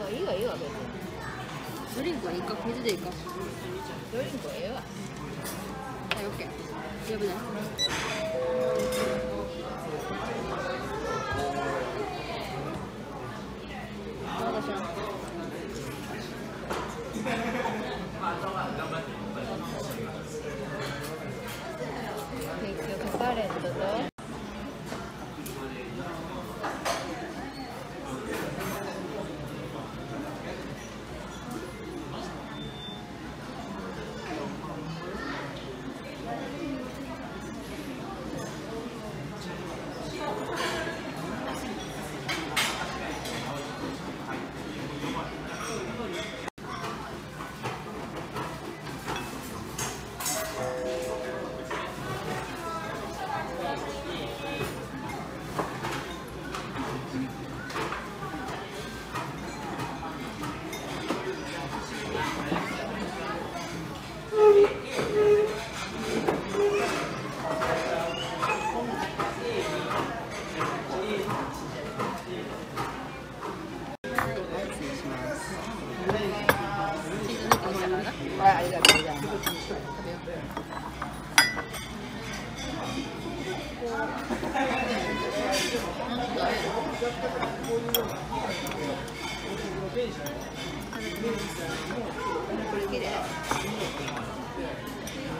まあいいわいいわ別にドリンクはいいか水でいいかドリンクはええわはいオッケーやぶね私は結局パレットと Mm-hmm.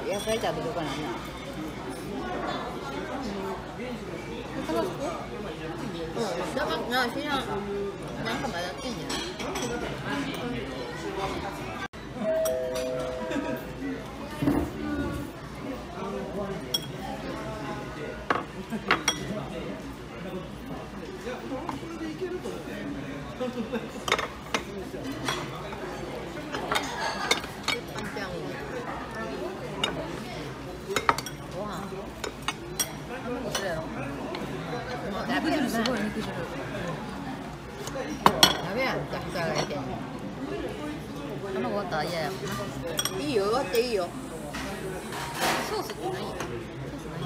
野菜食べとかな。いなタバコうんタバスなんか混ざってんじゃない？肉汁すごい肉汁鍋やん。じゃ蓋がいて卵終わった嫌やいいよ割っていいよソースって何ソース何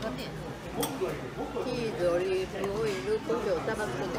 使ってオリーブオイル胡椒タバスコって